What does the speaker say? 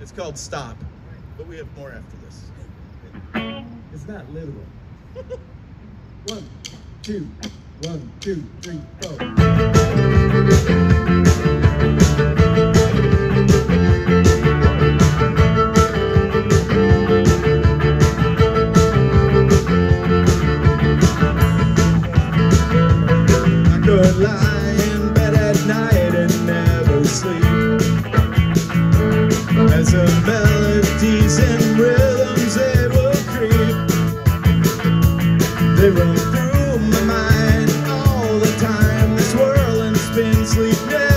It's called Stop, but we have more after this. It's not literal. one, two, one, two, three, four. sleep now.